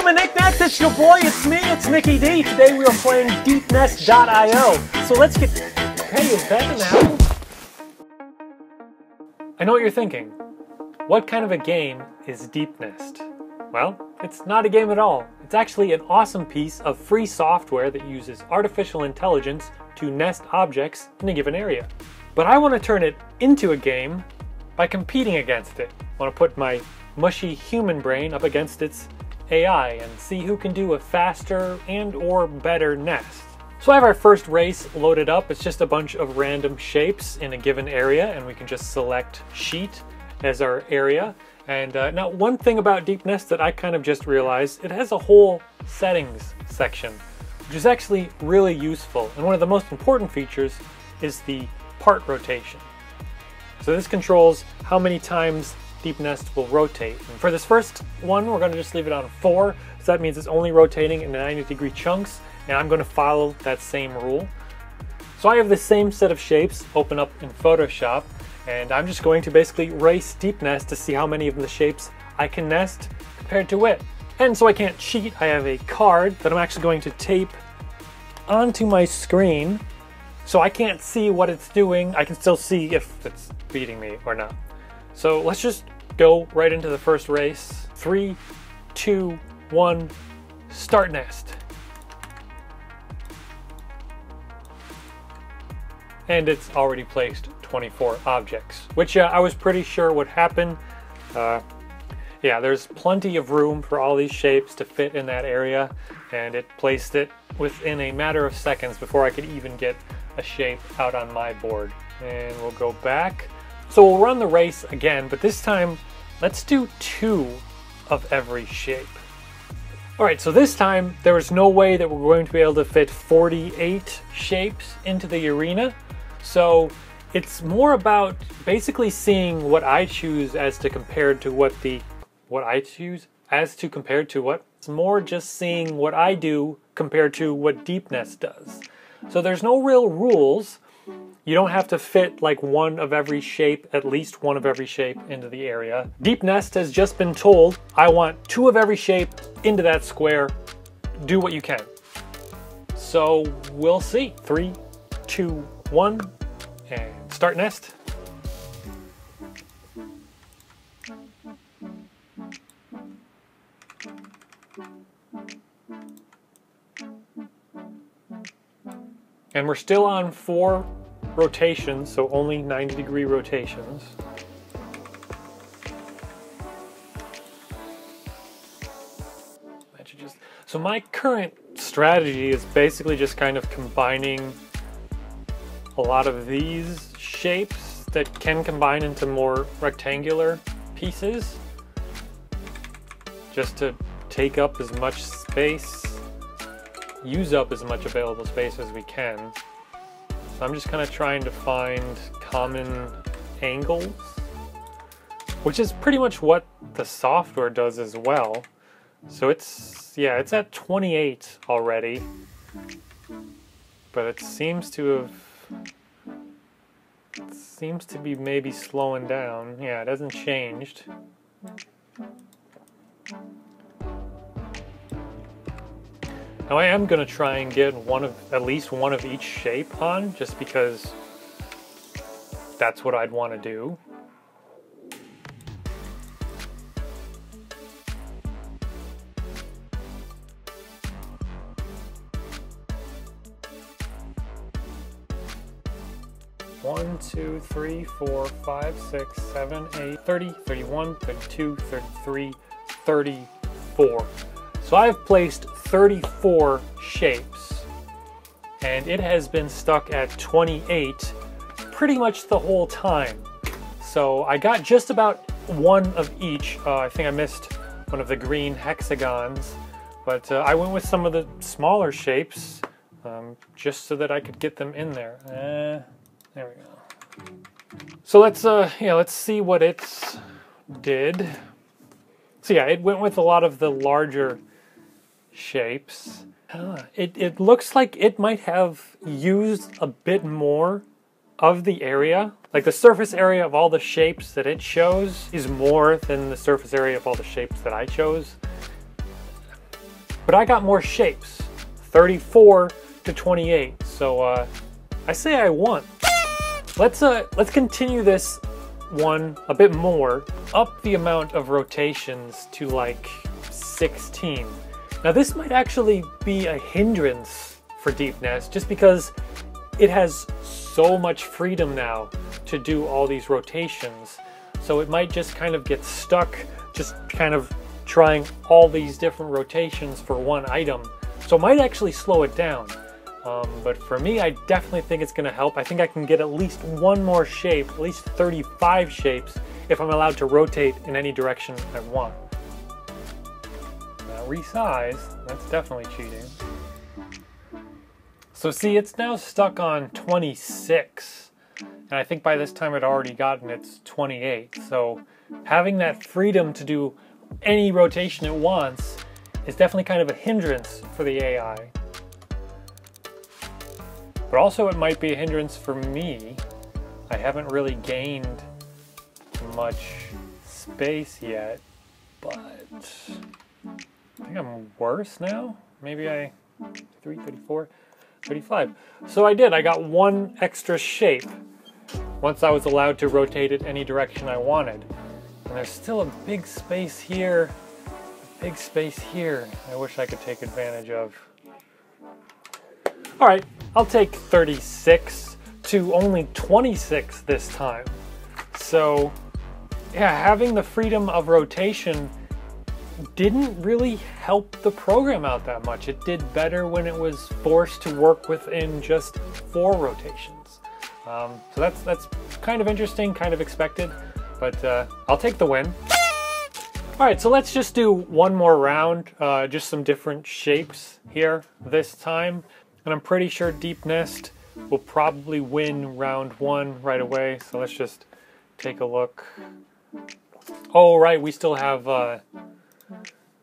Gamer Knickknacks, it's your boy, it's me, it's Mickey D. Today we are playing DeepNest.io. So let's get. Hey, is that an apple? I know what you're thinking. What kind of a game is DeepNest? Well, it's not a game at all. It's actually an awesome piece of free software that uses artificial intelligence to nest objects in a given area. But I want to turn it into a game by competing against it. I want to put my mushy human brain up against its AI and see who can do a faster and or better nest. So I have our first race loaded up. It's just a bunch of random shapes in a given area and we can just select sheet as our area. And uh, now one thing about DeepNest that I kind of just realized, it has a whole settings section, which is actually really useful. And one of the most important features is the part rotation. So this controls how many times DeepNest will rotate. And for this first one, we're going to just leave it on 4. So that means it's only rotating in 90 degree chunks, and I'm going to follow that same rule. So I have the same set of shapes open up in Photoshop, and I'm just going to basically race DeepNest to see how many of the shapes I can nest compared to it. And so I can't cheat, I have a card that I'm actually going to tape onto my screen so I can't see what it's doing. I can still see if it's beating me or not. So let's just go right into the first race. Three, two, one, start nest. And it's already placed 24 objects, which uh, I was pretty sure would happen. Uh, yeah, there's plenty of room for all these shapes to fit in that area, and it placed it within a matter of seconds before I could even get a shape out on my board. And we'll go back. So we'll run the race again, but this time let's do two of every shape. All right, so this time there is no way that we're going to be able to fit 48 shapes into the arena. So it's more about basically seeing what I choose as to compared to what the what I choose as to compared to what. It's more just seeing what I do compared to what DeepNest does. So there's no real rules. You don't have to fit like one of every shape, at least one of every shape into the area. Deep Nest has just been told, I want two of every shape into that square. Do what you can. So we'll see. Three, two, one, and start nest. And we're still on four rotations, so only 90 degree rotations. So my current strategy is basically just kind of combining a lot of these shapes that can combine into more rectangular pieces just to take up as much space, use up as much available space as we can. So I'm just kind of trying to find common angles, which is pretty much what the software does as well. So it's, yeah, it's at 28 already, but it seems to have, it seems to be maybe slowing down. Yeah, it hasn't changed. Now I am going to try and get one of at least one of each shape on, just because that's what I'd want to do. One, two, three, four, five, six, seven, eight, 30, 31, 32, 33, 34. So I've placed 34 shapes and it has been stuck at 28 pretty much the whole time. So I got just about one of each. Uh, I think I missed one of the green hexagons, but uh, I went with some of the smaller shapes um, just so that I could get them in there. Uh, there we go. So let's uh, yeah, let's see what it did. So yeah, it went with a lot of the larger shapes. Uh, it, it looks like it might have used a bit more of the area. Like the surface area of all the shapes that it shows is more than the surface area of all the shapes that I chose. but I got more shapes, 34 to 28. So uh, I say I won. Let's uh, let's continue this one a bit more, up the amount of rotations to like 16. Now this might actually be a hindrance for Deep Nest just because it has so much freedom now to do all these rotations. So it might just kind of get stuck just kind of trying all these different rotations for one item. So it might actually slow it down. Um, but for me, I definitely think it's gonna help. I think I can get at least one more shape, at least 35 shapes, if I'm allowed to rotate in any direction I want resize, that's definitely cheating. So see, it's now stuck on 26. And I think by this time it already gotten its 28. So having that freedom to do any rotation it wants is definitely kind of a hindrance for the AI. But also it might be a hindrance for me. I haven't really gained much space yet, but I think I'm worse now. Maybe I, 3, 34, 35. So I did, I got one extra shape once I was allowed to rotate it any direction I wanted. And there's still a big space here, a big space here I wish I could take advantage of. All right, I'll take 36 to only 26 this time. So yeah, having the freedom of rotation didn't really help the program out that much. It did better when it was forced to work within just four rotations. Um, so that's that's kind of interesting, kind of expected, but uh, I'll take the win. All right, so let's just do one more round, uh, just some different shapes here this time. And I'm pretty sure Deep Nest will probably win round one right away. So let's just take a look. Oh, right, we still have uh,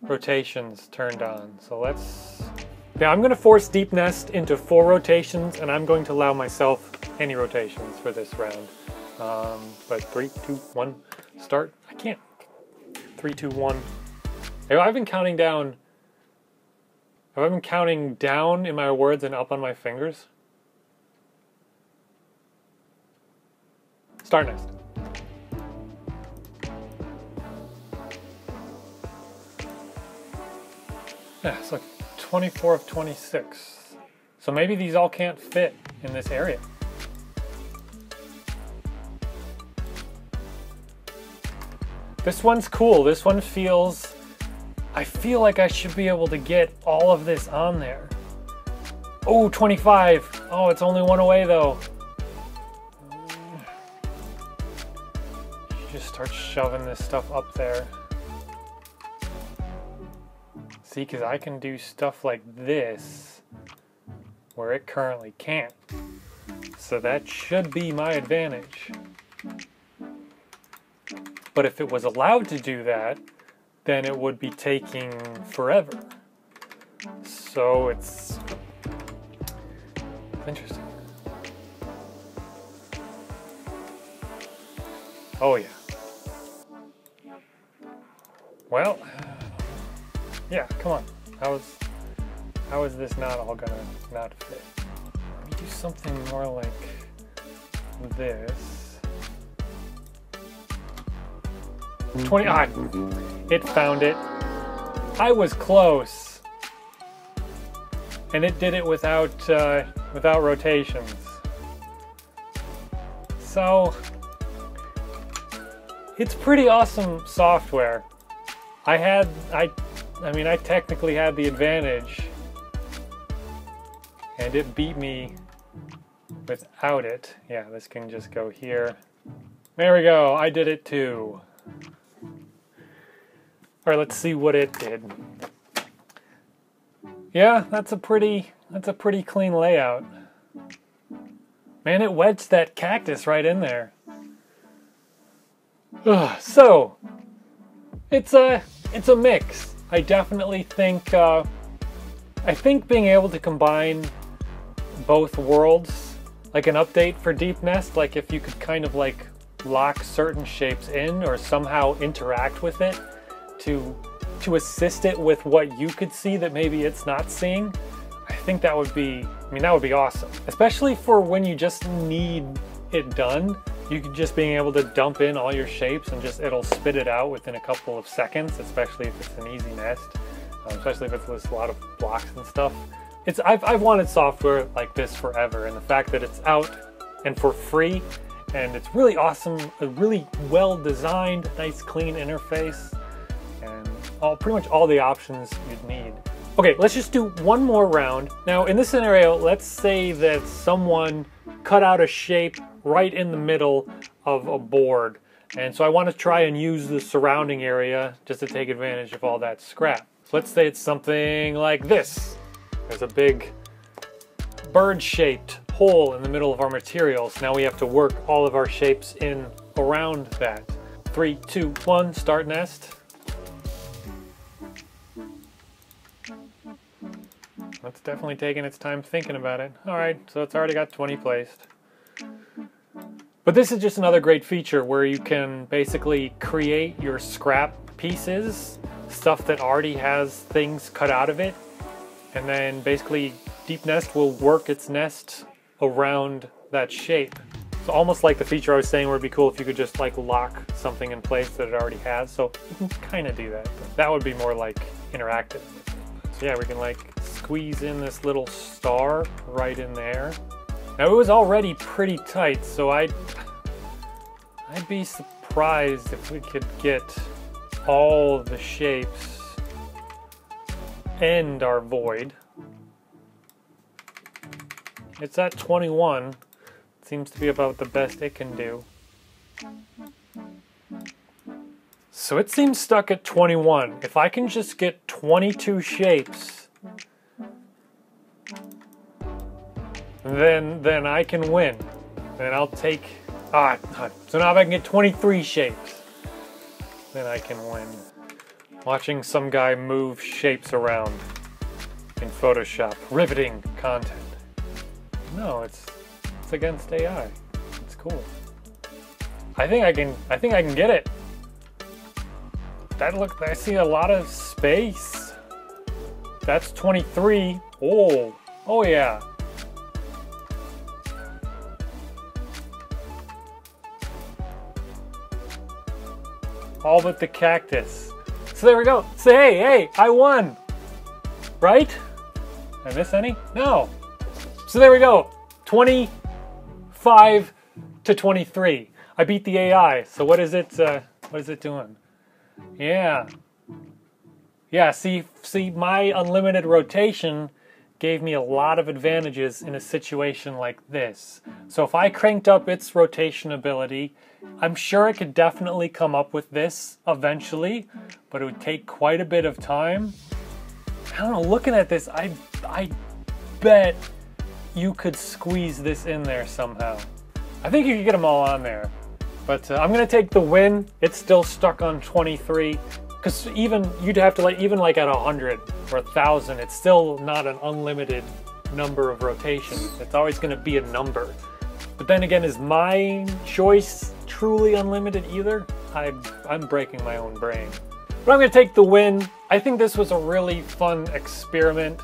rotations turned on. So let's... Yeah, I'm going to force Deep Nest into four rotations, and I'm going to allow myself any rotations for this round. Um, but three, two, one, start. I can't. Three, two, one. I've been counting down. Have I been counting down in my words and up on my fingers? Start Nest. Yeah, it's like 24 of 26. So maybe these all can't fit in this area. This one's cool. This one feels... I feel like I should be able to get all of this on there. Oh, 25. Oh, it's only one away though. Just start shoving this stuff up there. See, because I can do stuff like this where it currently can't. So that should be my advantage. But if it was allowed to do that, then it would be taking forever. So it's interesting. Oh yeah. Well, yeah, come on. How is how is this not all gonna not fit? Let me do something more like this. 20 ah, it found it. I was close. And it did it without uh, without rotations. So it's pretty awesome software. I had I I mean, I technically had the advantage. And it beat me without it. Yeah, this can just go here. There we go, I did it too. Alright, let's see what it did. Yeah, that's a pretty that's a pretty clean layout. Man, it wedged that cactus right in there. Ugh, so, it's a it's a mix. I definitely think uh, I think being able to combine both worlds, like an update for Deep Nest, like if you could kind of like lock certain shapes in or somehow interact with it to to assist it with what you could see that maybe it's not seeing, I think that would be, I mean, that would be awesome. Especially for when you just need it done. You could just being able to dump in all your shapes and just it'll spit it out within a couple of seconds, especially if it's an easy nest, um, especially if it's with a lot of blocks and stuff. It's I've, I've wanted software like this forever, and the fact that it's out and for free, and it's really awesome, a really well designed, nice clean interface, and all pretty much all the options you'd need. Okay, let's just do one more round. Now, in this scenario, let's say that someone cut out a shape right in the middle of a board. And so I want to try and use the surrounding area just to take advantage of all that scrap. So let's say it's something like this. There's a big bird-shaped hole in the middle of our materials. Now we have to work all of our shapes in around that. Three, two, one, start nest. That's definitely taking its time thinking about it. All right, so it's already got 20 placed. But this is just another great feature where you can basically create your scrap pieces, stuff that already has things cut out of it, and then basically Deep Nest will work its nest around that shape. So almost like the feature I was saying where it'd be cool if you could just like lock something in place that it already has. So you can kind of do that. That would be more like interactive. So yeah, we can like squeeze in this little star right in there. Now it was already pretty tight, so I'd, I'd be surprised if we could get all the shapes and our void. It's at 21. Seems to be about the best it can do. So it seems stuck at 21. If I can just get 22 shapes, then then I can win. And I'll take ah so now if I can get 23 shapes, then I can win. Watching some guy move shapes around in Photoshop. Riveting content. No, it's it's against AI. It's cool. I think I can I think I can get it. That look I see a lot of space. That's 23. Oh, oh yeah. All but the cactus. So there we go. Say, hey, hey, I won. Right? Did I miss any? No. So there we go. 25 to 23. I beat the AI. So what is it? Uh, what is it doing? Yeah. Yeah. See, see, my unlimited rotation gave me a lot of advantages in a situation like this. So if I cranked up its rotation ability, I'm sure I could definitely come up with this eventually, but it would take quite a bit of time. I don't know, looking at this, I, I bet you could squeeze this in there somehow. I think you could get them all on there. But uh, I'm gonna take the win. It's still stuck on 23. Because even, you'd have to like, even like at 100 or 1,000, it's still not an unlimited number of rotations. It's always gonna be a number. But then again, is my choice truly unlimited either? I, I'm breaking my own brain. But I'm gonna take the win. I think this was a really fun experiment.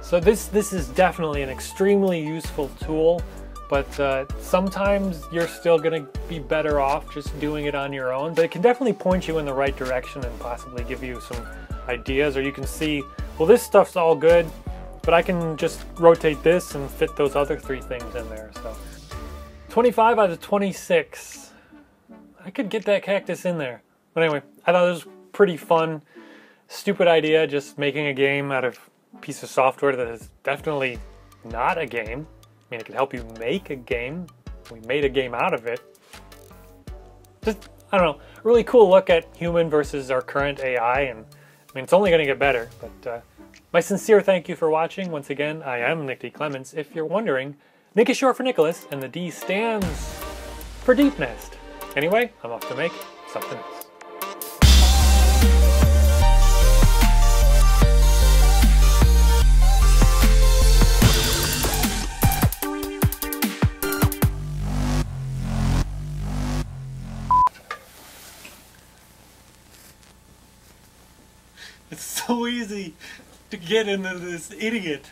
So this, this is definitely an extremely useful tool, but uh, sometimes you're still gonna be better off just doing it on your own. But it can definitely point you in the right direction and possibly give you some ideas, or you can see, well, this stuff's all good, but I can just rotate this and fit those other three things in there. So 25 out of 26. I could get that cactus in there. But anyway, I thought it was pretty fun. Stupid idea, just making a game out of piece of software that is definitely not a game. I mean, it could help you make a game. We made a game out of it. Just, I don't know, really cool look at human versus our current AI, and I mean, it's only going to get better. But uh, my sincere thank you for watching. Once again, I am Nick D. Clements. If you're wondering, Nick is short for Nicholas, and the D stands for Deep Nest. Anyway, I'm off to make something else. so easy to get into this idiot.